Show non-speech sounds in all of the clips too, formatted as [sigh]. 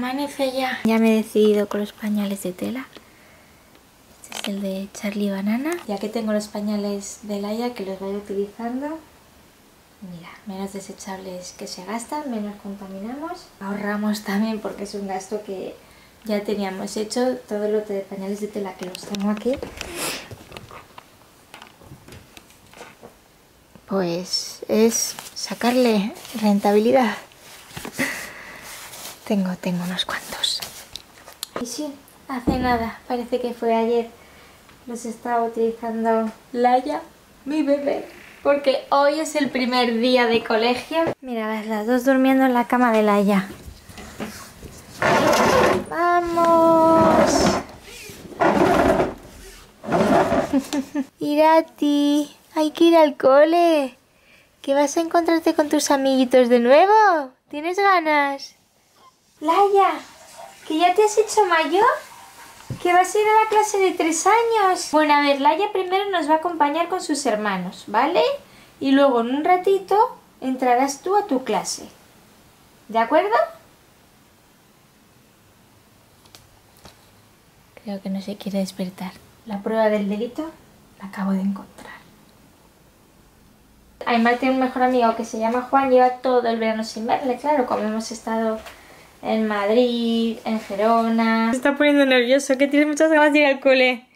amanece ya. Ya me he decidido con los pañales de tela. Este es el de Charlie Banana. Ya que tengo los pañales de Laia que los voy utilizando. Mira, menos desechables que se gastan, menos contaminamos. Ahorramos también porque es un gasto que ya teníamos hecho. Todo lo de pañales de tela que los tengo aquí. Pues es sacarle rentabilidad. Tengo, tengo unos cuantos. Y sí, hace nada, parece que fue ayer. Los estaba utilizando Laia, mi bebé. Porque hoy es el primer día de colegio. Mira, las dos durmiendo en la cama de Laia. ¡Vamos! [laughs] Irati, hay que ir al cole. ¿Que vas a encontrarte con tus amiguitos de nuevo? ¿Tienes ganas? Laia, ¿que ya te has hecho mayor? ¿Que vas a ir a la clase de tres años? Bueno, a ver, Laia primero nos va a acompañar con sus hermanos, ¿vale? Y luego en un ratito entrarás tú a tu clase. ¿De acuerdo? Creo que no se quiere despertar. La prueba del delito la acabo de encontrar. Aymar tiene un mejor amigo que se llama Juan, lleva todo el verano sin verle, claro, como hemos estado en Madrid, en Gerona. Se está poniendo nervioso, que tiene muchas ganas de ir al cole.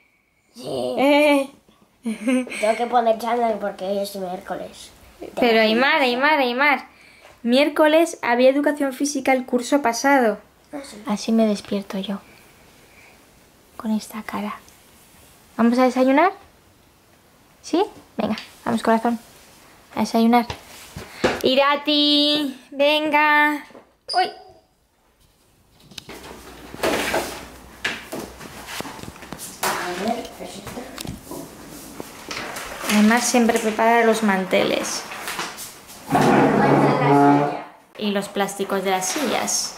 Sí. Eh. [laughs] Tengo que poner chándal porque hoy es miércoles. Pero Aymar, Aymar, Aymar. Miércoles había educación física el curso pasado. Ah, sí. Así me despierto yo. Con esta cara. ¿Vamos a desayunar? ¿Sí? Venga, vamos corazón. A desayunar. Irati, venga. Uy. Aymar siempre prepara los manteles. Y los plásticos de las sillas.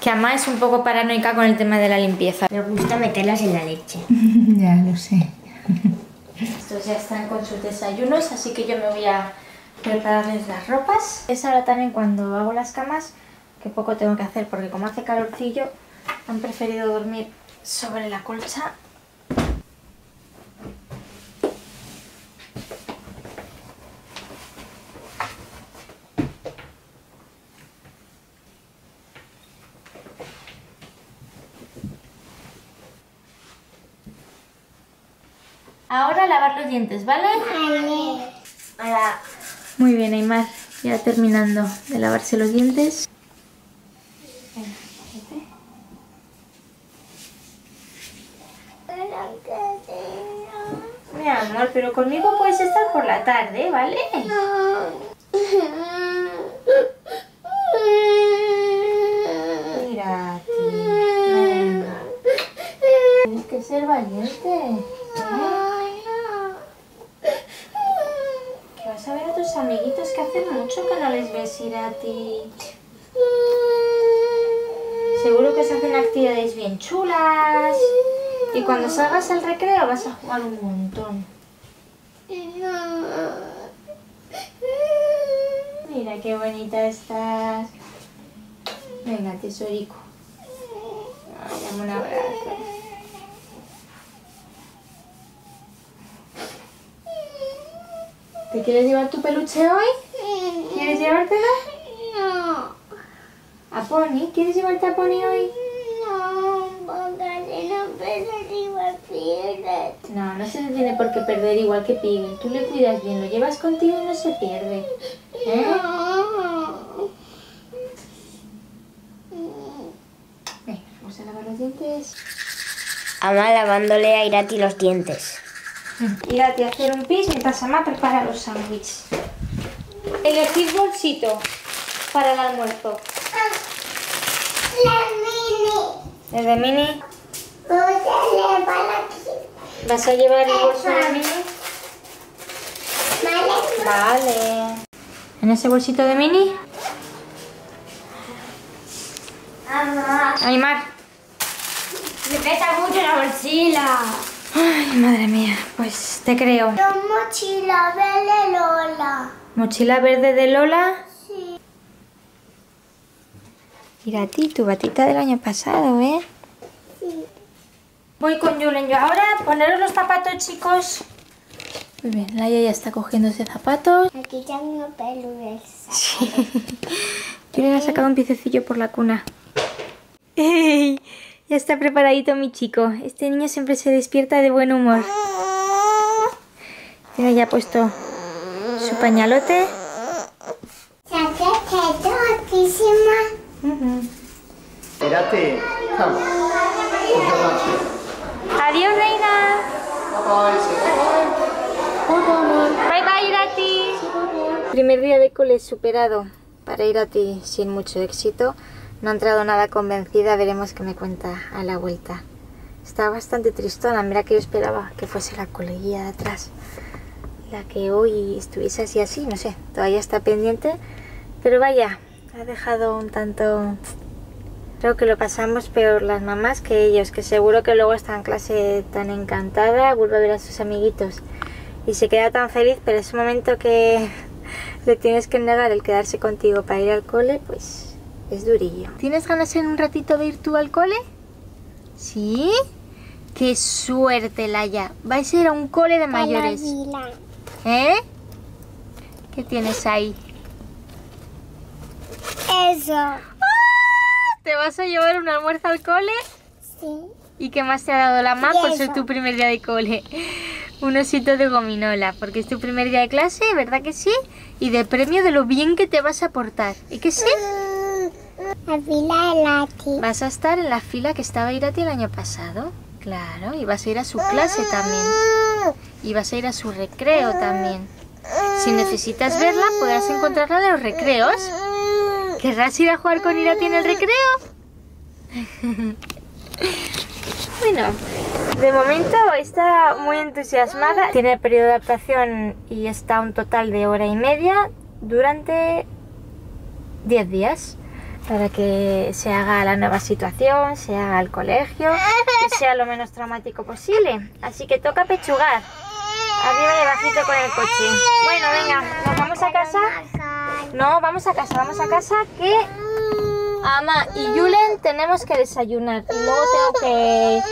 Que Ama es un poco paranoica con el tema de la limpieza. Me gusta meterlas en la leche. [laughs] ya lo sé. Estos ya están con sus desayunos, así que yo me voy a prepararles las ropas. Es ahora también cuando hago las camas, que poco tengo que hacer, porque como hace calorcillo, han preferido dormir sobre la colcha. Ahora lavar los dientes, ¿vale? Muy bien, Aymar. Ya terminando de lavarse los dientes. Mi amor, pero conmigo puedes estar por la tarde, ¿vale? Mira. Tienes que ser valiente. ¿eh? Que vas a ver a tus amiguitos que hace mucho que no les ves ir a ti. Seguro que se hacen actividades bien chulas. Y cuando salgas al recreo vas a jugar un montón. Mira qué bonita estás. Venga, tesorico. Ay, dame un abrazo. ¿Te quieres llevar tu peluche hoy? ¿Quieres llevártelo? No, ¿A Pony? ¿Quieres llevarte a Pony hoy? no, porque si no puedes igual pierdes. No, no se tiene por qué perder igual que Piggy. Tú le cuidas bien, lo llevas contigo y no se pierde. ¿Eh? No. Venga, vamos a lavar los dientes. Ama lavándole a Irati los dientes. [laughs] Irate a hacer un pis mientras Ama prepara los sándwiches. Elegir bolsito para el almuerzo. La mini. ¿El de mini? ¿Vas a llevar el bolso de mini? Vale. Vale. ¿En ese bolsito de mini? Ama. Aymar. Me pesa mucho la mochila. Ay, madre mía. Pues te creo. La mochila verde Lola. Mochila verde de Lola. Sí. Mira a ti, tu batita del año pasado, ¿eh? Sí. Voy con Julen yo ahora. Poneros los zapatos, chicos. Muy bien, Laia ya está cogiéndose zapatos. Aquí tengo peludas. [laughs] Julen ha sacado un piececillo por la cuna. ¡Ey! Ya está preparadito mi chico. Este niño siempre se despierta de buen humor. Mira, ya ha puesto su pañalote. Adiós, reina. Bye bye, Irati. Primer día de cole superado para Irati sin mucho éxito. No ha entrado nada convencida, veremos qué me cuenta a la vuelta. Está bastante tristona, mira que yo esperaba que fuese la coleguía de atrás. La que hoy estuviese así así, no sé, todavía está pendiente. Pero vaya, ha dejado un tanto... Creo que lo pasamos peor las mamás que ellos, que seguro que luego está en clase tan encantada, vuelve a ver a sus amiguitos y se queda tan feliz, pero ese momento que [laughs] le tienes que negar el quedarse contigo para ir al cole, pues es durillo. ¿Tienes ganas en un ratito de ir tú al cole? ¿Sí? ¡Qué suerte, Laia! Vais a ir a un cole de mayores. ¿Eh? ¿Qué tienes ahí? Eso. ¿Te vas a llevar un almuerzo al cole? Sí. ¿Y qué más te ha dado la mamá por Y ser tu primer día de cole? Un osito de gominola, porque es tu primer día de clase, ¿verdad que sí? Y de premio de lo bien que te vas a portar. ¿Y que sí? La vila de Lati. Vas a estar en la fila que estaba Irati el año pasado. Claro, y vas a ir a su clase también. Y vas a ir a su recreo también. Si necesitas verla, podrás encontrarla en los recreos. ¿Querrás ir a jugar con Irati en el recreo? [laughs] bueno, de momento está muy entusiasmada. Tiene periodo de adaptación y está un total de hora y media durante 10 días para que se haga la nueva situación, se haga el colegio y sea lo menos traumático posible. Así que toca pechugar. Arriba y bajito con el coche. Bueno, venga, nos vamos a casa. No, vamos a casa, vamos a casa que Ama y Julen tenemos que desayunar y luego tengo que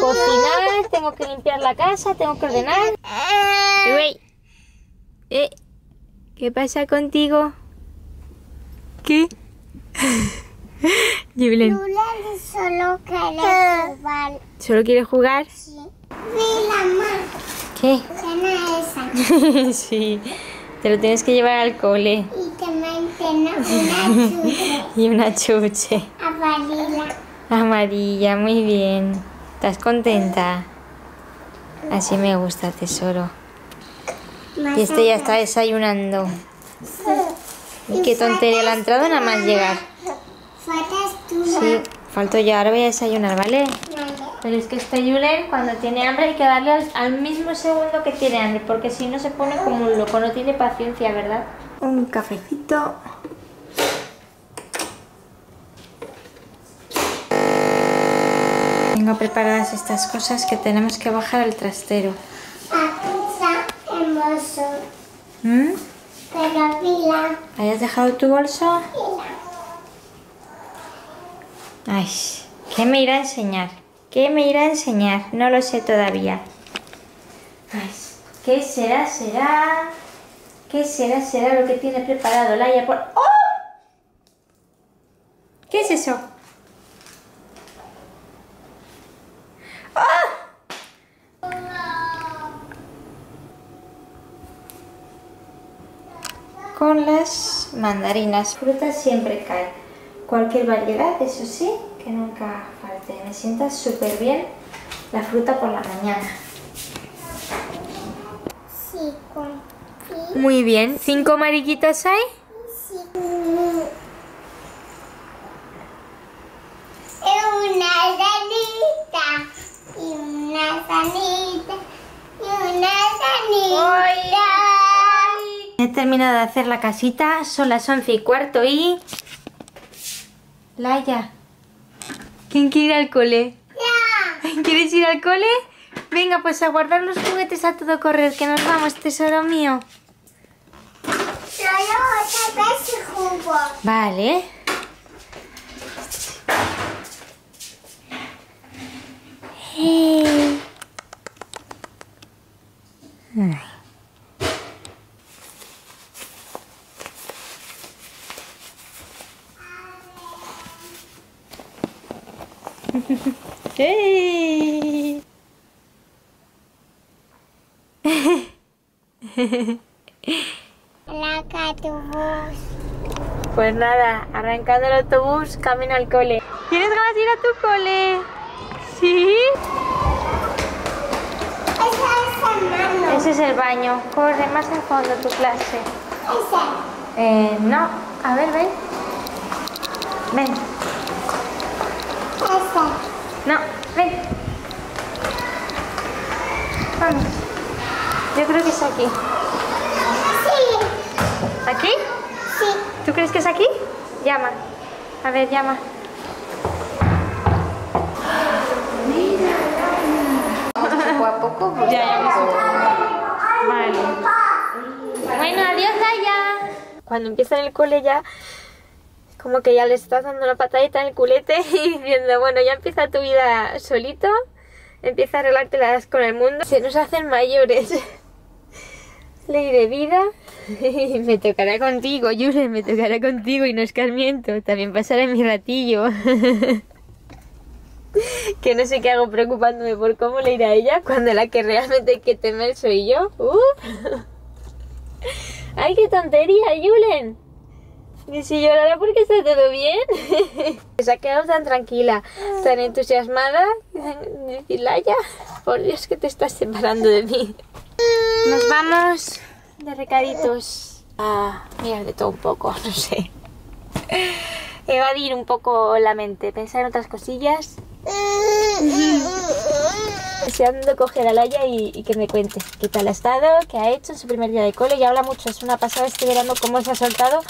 cocinar, tengo que limpiar la casa, tengo que ordenar. Eh, ¿Qué pasa contigo? ¿Qué? [laughs] Julen, solo quiere jugar. ¿solo quiere jugar? Sí. Mira, mamá. ¿Qué? Cena esa. [laughs] sí, te lo tienes que llevar al cole. Y también tiene una chuche [laughs] Y una chuche. amarilla. Amarilla, muy bien. ¿Estás contenta? Así me gusta, tesoro. Y este ya está desayunando. Y qué tontería la entrada nada más llegar. Faltas tú. Sí, falto yo, ahora voy a desayunar, ¿vale? Pero es que este Julen cuando tiene hambre hay que darle al, al mismo segundo que tiene hambre, porque si no se pone como un loco, no tiene paciencia, ¿verdad? Un cafecito. Tengo preparadas estas cosas que tenemos que bajar al trastero. Pizza hermoso. ¿Mm? Pero pila. ¿Hayas dejado tu bolso? Pila. Ay, ¿qué me irá a enseñar? ¿Qué me irá a enseñar? No lo sé todavía. Ay, ¿qué será, será? ¿Qué será, será lo que tiene preparado Laia por... ¡Oh! ¿Qué es eso? ¡Ah! Con las mandarinas, frutas siempre cae. Cualquier variedad, eso sí, que nunca Me sienta súper bien la fruta por la mañana. Muy bien. ¿Cinco mariquitas hay? sí. Una sanita. Y una sanita. Y una sanita. He terminado de hacer la casita, son las once y cuarto y... Laia, ¿quién quiere ir al cole? Ya. ¿Quieres ir al cole? Venga, pues a guardar los juguetes a todo correr, que nos vamos, tesoro mío. Solo otra vez jugo. Vale. Ay. ¡Ey! La catubús. Pues nada, arrancando el autobús, camino al cole. ¿Tienes ganas de ir a tu cole? ¿Sí? Esa es el mano. Ese es el baño. Corre más al fondo tu clase. Ese. Eh, no. A ver, ven. Ven. Ese. No, ven. Vamos. Yo creo que es aquí. Sí. ¿Aquí? ¿Tú crees que es aquí? Llama. A ver, llama. Poco a poco, [laughs] Ya, ya Vale. Bueno, adiós, Daya. Cuando empieza en el cole ya, como que ya le estás dando la patadita en el culete [laughs] y diciendo, bueno, ya empieza tu vida solito, empieza a arreglártelas con el mundo. Se nos hacen mayores. [laughs] Ley de vida. [laughs] Me tocará contigo, Yule, me tocará contigo y no escarmiento. También pasará mi ratillo. [laughs] que no sé qué hago preocupándome por cómo le irá a ella cuando la que realmente hay que temer soy yo. ¡Uh! [laughs] ¡Ay, qué tontería, Julen! Y si llorará porque está todo bien. Se ha quedado tan tranquila, tan entusiasmada. Y Laia, por Dios que te estás separando de mí. Nos vamos de recaditos a mirar de todo un poco, [laughs] no sé. Evadir un poco la mente, pensar en otras cosillas deseando coger a Laia y, y que me cuente qué tal ha estado, qué ha hecho en su primer día de cole. Y habla mucho, es una pasada este verano cómo se ha soltado.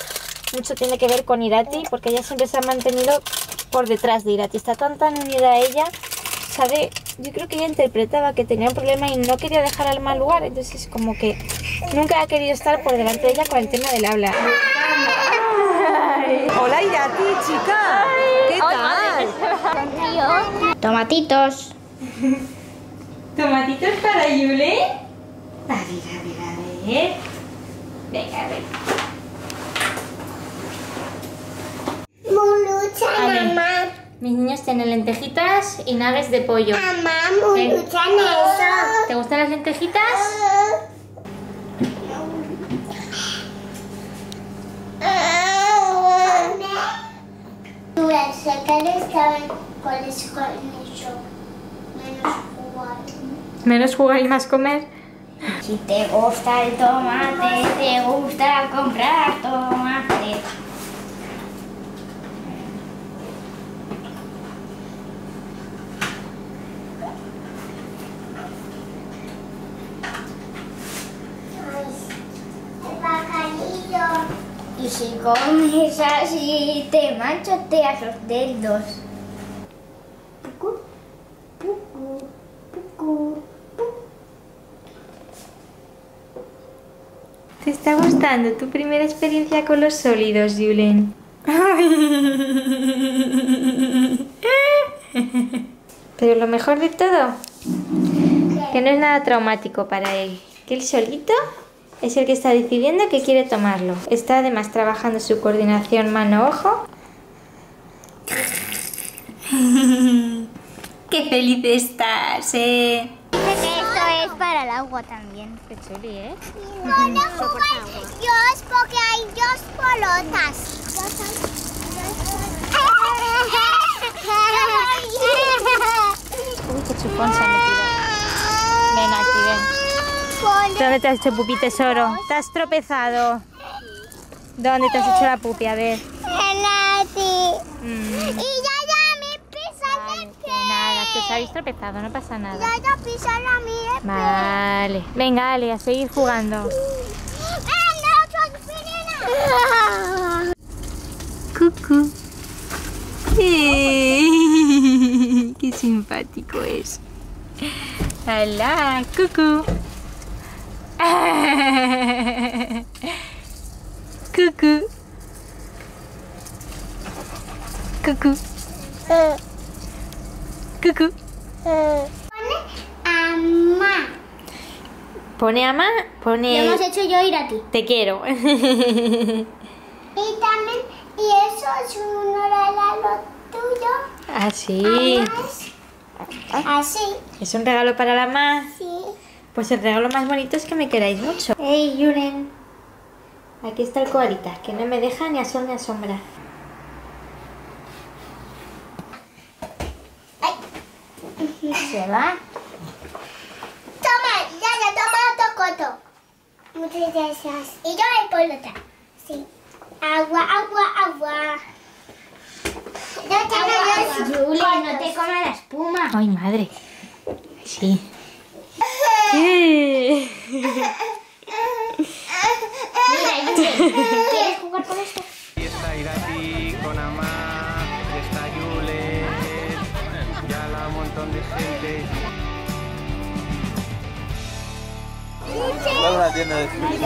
Mucho tiene que ver con Irati, porque ella siempre se ha mantenido por detrás de Irati. Está tan tan unida a ella, sabe, yo creo que ella interpretaba que tenía un problema y no quería dejar al mal lugar. Entonces como que nunca ha querido estar por delante de ella con el tema del habla. Hola Irati, chica. ¿Qué tal? Tomatitos. ¿Tomatitos para Yule? A ver, a ver, a ver. Venga, a ver. Mulucha, mamá. Mis niños tienen lentejitas y naves de pollo. Mamá, mulucha, eso. ¿Te gustan las lentejitas? Menos jugar. Menos jugar y más comer. Si te gusta el tomate, te gusta comprar tomate. Y comes así, te manchoteas los dedos. Pucu, pucu, pucu. ¿Te está gustando tu primera experiencia con los sólidos, Julen? [laughs] Pero lo mejor de todo, que no es nada traumático para él. Que él solito es el que está decidiendo que quiere tomarlo. Está además trabajando su coordinación mano-ojo. [laughs] ¡Qué feliz estás, eh! Dice que esto es para el agua también. Qué chuli, ¿eh? No, no jugar Dios porque hay dos polotas. Uy, qué chupón se ha metido. Ven aquí, ven. ¿Dónde te has hecho pupi, tesoro? ¿Te has tropezado? ¿Dónde te has hecho la pupi? A ver. Mm, Y ya ya me pisa vale, el que nada, que os habéis tropezado, no pasa nada. Ya ya pisa la mía. Vale. Venga, Ale, a seguir jugando. Cucu. [laughs] Qué simpático es. Hola, cucu. [laughs] Cucu. Cucu. Cucu. Pone a mamá. Pone a mamá. Pone... Lo hemos hecho yo ir a ti. Te quiero. [laughs] y también, y eso es un regalo tuyo. Así. Así. ¿Es un regalo para la mamá? Sí. Pues el regalo más bonito es que me queráis mucho. ¡Ey, Yuren! Aquí está el koalita, que no me deja ni a sol ni a sombra. Se va. Toma, ya, ya, toma otro coto. Muchas gracias. Y yo el polota. Sí. Agua, agua, agua. No te Julie, no te comas la espuma. ¡Ay, madre! Sí. ¿Quieres jugar con esto? Y está Irati con Amá, está Jules, ya la montón de gente. Vas a.